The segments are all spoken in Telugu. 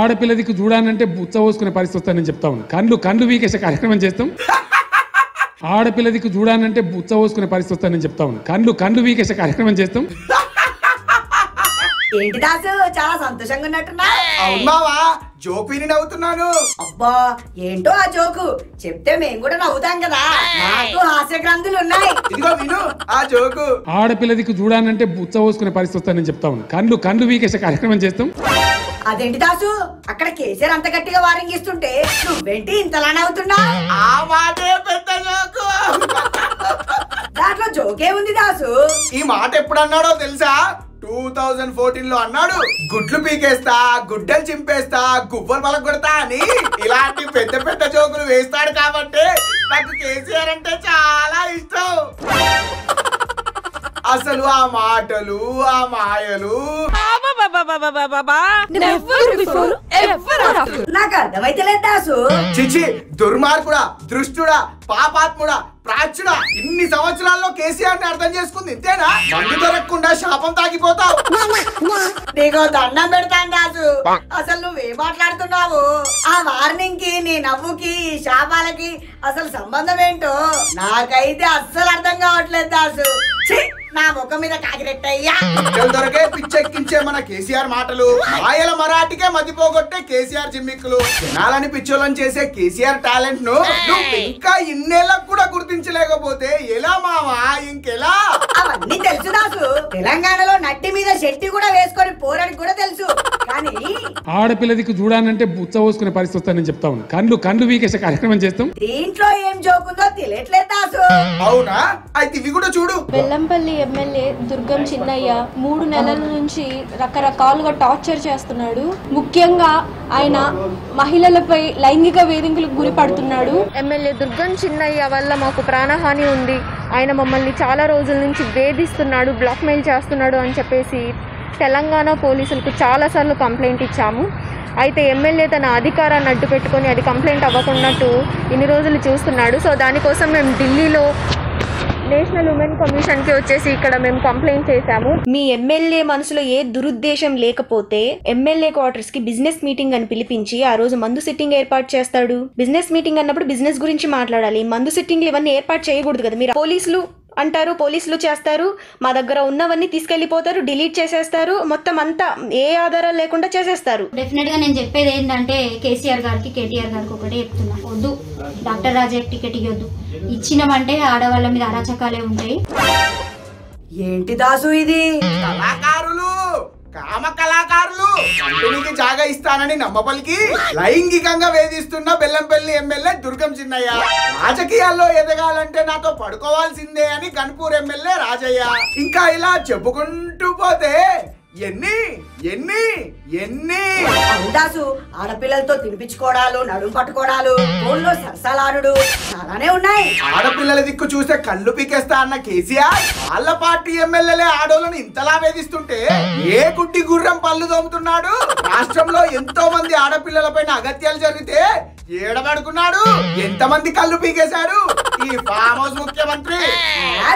ఆడపిల్లదికి చూడానంటే బుచ్చ పోసుకునే పరిస్థితి వస్తుందని చెప్తా ఉన్నాను కళ్ళు కళ్ళు వీకేసే కార్యక్రమం చేస్తాం. ఆడపిల్లదికి చూడానంటే బుచ్చ పోసుకునే పరిస్థితి వస్తుందని చెప్తా ఉన్నాను కళ్ళు కళ్ళు వీకేసే కార్యక్రమం చేస్తాం. ఏంటి దాసు? చాలా సంతోషంగా ఉన్నట్టున్నా అవునావా జోక్ విని నవ్వుతున్నాను. అబ్బా ఏంటో ఆ జోకు? చెప్తే మేము కూడా నవ్వుతాం కదా. నాకు హాస్య గ్రంథులు ఉన్నాయి. ఇదిగో విను ఆ జోకు. ఆడపిల్లదికి చూడానంటే బుచ్చ పోసుకునే పరిస్థితి వస్తుందని చెప్తా ఉన్నాను కళ్ళు కళ్ళు వీకేసే కార్యక్రమం చేస్తాం. అదేంటి దాసు? అక్కడ కేసీఆర్ అంత గట్టిగా వారింగిస్తుంటే నువ్వేంటి ఇంతలా నవ్వుతున్నా ఆ మాటే పెద్ద జోకు. దాంట్లో జోకే ఉంది దాసు. ఈ మాట ఎప్పుడు అన్నాడో తెలుసా? టూ థౌజండ్ ఫోర్టీన్లో అన్నాడు గుడ్లు పీకేస్తా గుడ్డలు చింపేస్తా గువ్వలు కొడతా అని. ఇలాంటి పెద్ద పెద్ద జోకులు వేస్తాడు కాబట్టి నాకు కేసీఆర్ అంటే చాలా ఇష్టం. అసలు ఆ మాటలు ఆ మాయలు. నాకు అర్థమైతే లేదు దాసు. చిచి దుర్మార్గుడా దృష్టుడా పాపాత్ముడా ప్రాచుడా ఇన్ని సంవత్సరాల్లో కేసీఆర్ని అర్థం చేసుకుంది ఇంతేనా? మందు దొరకకుండా శాపం తాగిపోతావు. నీకు దండం పెడతాను దాసు. అసలు నువ్వేం మాట్లాడుతున్నావు? ఆ వార్నింగ్కి నీ నవ్వుకి ఈ శాపాలకి అసలు సంబంధం ఏంటో నాకైతే అస్సలు అర్థం కావట్లేదు దాసు. నా ముఖం మీద కాకిరెట్టయ్యా దొరకే పిచ్చెక్కించే మన కేసీఆర్ మాటలు. మాయల మరాఠీకే మతిపోగొట్టే కేసీఆర్ జిమ్మిక్కులు. జనాలని పిచ్చోళ్ళని చేసే కేసీఆర్ టాలెంట్ను నువ్వు ఇంకా ఇన్నేళ్ళకు కూడా గుర్తించలేకపోతే ఎలా మావా? ఇంకెలా? అవన్నీ తెలుసు దాసు తెలంగాణలో నట్టి మీద శెట్టి కూడా వేసుకొని పోరని కూడా తెలుసు. కానీ ఆడపిల్లదికి చూడానంటే బుచ్చ పోసుకునే పరిస్థితి వస్తుందని చెప్తా ఉన్నాను కళ్ళు కళ్ళు వీకేసే కార్యక్రమం చేస్తాం. దీంట్లో ఏం జోకుందో తెలియట్లేదు దాసు. అవునా? అయితే ఇవి కూడా చూడు. బెల్లంపల్లి ఎమ్మెల్యే దుర్గం చిన్నయ్య మూడు నెలల నుంచి రకరకాలుగా టార్చర్ చేస్తున్నాడు. ముఖ్యంగా ఆయన మహిళలపై లైంగిక వేధింపులకు గురి పడుతున్నాడు. ఎమ్మెల్యే దుర్గం చిన్నయ్య వల్ల మాకు ప్రాణహాని ఉంది. ఆయన మమ్మల్ని చాలా రోజుల నుంచి వేధిస్తున్నాడు బ్లాక్మెయిల్ చేస్తున్నాడు అని చెప్పేసి తెలంగాణ పోలీసులకు చాలాసార్లు కంప్లైంట్ ఇచ్చాము. అయితే ఎమ్మెల్యే తన అధికారాన్ని అడ్డు పెట్టుకొని అది కంప్లైంట్ అవ్వకున్నట్టు ఇన్ని రోజులు చూస్తున్నాడు. సో దానికోసం మేము ఢిల్లీలో నేషనల్ ఉమెన్ కమిషన్కి వచ్చేసి ఇక్కడ మేము కంప్లైంట్ చేశాము. మీ ఎమ్మెల్యే మనసులో ఏ దురుద్దేశం లేకపోతే ఎమ్మెల్యే క్వార్టర్స్కి బిజినెస్ మీటింగ్ అని పిలిపించి ఆ రోజు మందు సిట్టింగ్ ఏర్పాటు చేస్తాడు? బిజినెస్ మీటింగ్ అన్నప్పుడు బిజినెస్ గురించి మాట్లాడాలి. మందు సిట్టింగ్ ఇవన్నీ ఏర్పాటు చేయకూడదు కదా. మీరు పోలీసులు అంటారు పోలీసులు చేస్తారు మా దగ్గర ఉన్నవన్నీ తీసుకెళ్ళిపోతారు డిలీట్ చేసేస్తారు మొత్తం అంతా ఏ ఆధారాలు లేకుండా చేసేస్తారు. డెఫినెట్గా నేను చెప్పేది ఏంటంటే కేసీఆర్ గారికి కేటీఆర్ గారికి ఒకటే చెప్తున్నా. వద్దు డాక్టర్ రాజాకి టికెట్ ఇవ్వద్దు ఇచ్చినామంటే ఆడవాళ్ళ మీద అరాచకాలే ఉంటాయి. ఏంటి దాసు ఇది? కళాకారులు! గ్రామ కళాకారులు. కంపెనీకి జాగా ఇస్తానని నమ్మపలికి లైంగికంగా వేధిస్తున్న బెల్లంపల్లి ఎమ్మెల్యే దుర్గం చిన్నయ్య. రాజకీయాల్లో ఎదగాలంటే నాతో పడుకోవాల్సిందే అని కన్పూర్ ఎమ్మెల్యే రాజయ్య. ఇంకా ఇలా చెప్పుకుంటూ పోతే ఎన్ని? ఎన్ని? ఎన్ని? దాసు ఆడపిల్లలతో తినిపించుకోవడాలు నడుము పట్టుకోవడాలు ఫోన్లో సరసలాడు చాలానే ఉన్నాయి. ఆడపిల్లల దిక్కు చూస్తే కళ్ళు పీకేస్తా అన్న కేసీఆర్ వాళ్ళ పార్టీ ఎమ్మెల్యేలే ఆడోళ్ళని ఇంతలా వేధిస్తుంటే ఏ గుడ్డి గుర్రం పళ్ళు తోముతున్నాడు? రాష్ట్రంలో ఎంతో మంది ఆడపిల్లలపైన అగత్యాలు జరిగితే ఏడబడుకున్నాడు? ఎంతమంది కళ్ళు పీకేశాడు? ఈ ఫామ్ హౌస్ ముఖ్యమంత్రి.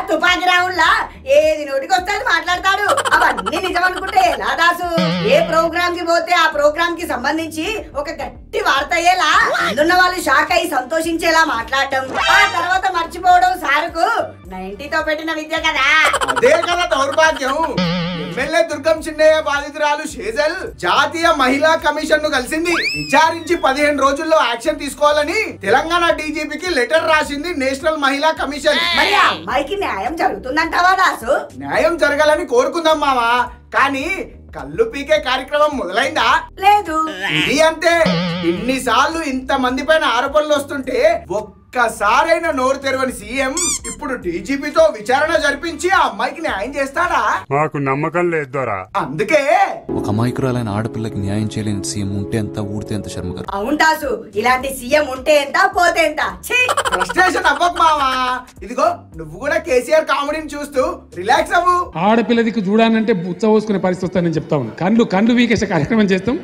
తుపాకి రావుల్లా ఏది నోటికి వస్తే అది మాట్లాడతాడు. అవన్నీ నిజం అనుకుంటే ఎలా దాసు ఏ ప్రోగ్రామ్కి పోతే ఆ ప్రోగ్రామ్కి సంబంధించి ఒక గట్టి వార్త అయ్యేలా అందున్న వాళ్ళు షాక్ అయి సంతోషించేలా మాట్లాడటం. ఆ తర్వాత మర్చిపోవడం సారుకు నైన్టీతో పెట్టిన విద్య కదా. అదే కదా దౌర్భాగ్యం. ఎమ్మెల్యే దుర్గం చిన్నయ్య బాధితురాలు షేజల్ జాతీయ మహిళా కమిషన్ను కలిసింది. విచారించి పదిహేను రోజుల్లో యాక్షన్ తీసుకోవాలని తెలంగాణ డీజీపీకి లెటర్ రాసింది నేషనల్ మహిళా కమిషన్. మరి ఆ అమ్మాయికి న్యాయం జరుగుతుందంటావా దాసు? న్యాయం జరగాలని కోరుకుందాం మావా కానీ కళ్ళు పీకే కార్యక్రమం మొదలైందా? లేదు. ఇది అంతే. ఇన్నిసార్లు ఇంత మంది పైన ఆరోపణలు వస్తుంటే ఒక్కసారైనా నోరు తెరవని సీఎం ఇప్పుడు డీజీపీతో విచారణ జరిపించి ఆ అమ్మాయికి న్యాయం చేస్తాడా? మాకు నమ్మకం లేదు దొరా. అందుకే! ఒక అమాయకురాలైన ఆడపిల్లకి న్యాయం చేయలేని సీఎం ఉంటే ఎంత ఊడితే ఎంత శర్మ అవును దాసు ఇలాంటి సీఎం ఉంటే ఎంత పోతే ఎంత? ఛీ! ఫ్రస్ట్రేషన్ అవ్వకు మావా. ఇదిగో నువ్వు కూడా కేసీఆర్ కామెడీని చూస్తూ రిలాక్స్ అవ్వు. ఆడపిల్లదికి చూడానంటే బుచ్చ పోసుకునే పరిస్థితి వస్తుందని చెప్తా ఉన్నాను కళ్ళు కళ్ళు వీకేసే కార్యక్రమం చేస్తాం.